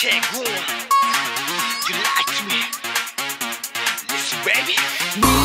태군 You like me? Listen baby.